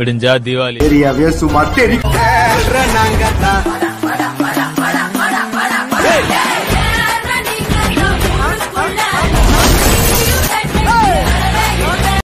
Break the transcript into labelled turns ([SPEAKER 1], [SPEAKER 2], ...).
[SPEAKER 1] விடிஞ்சா தீபாவளி.
[SPEAKER 2] நாங்க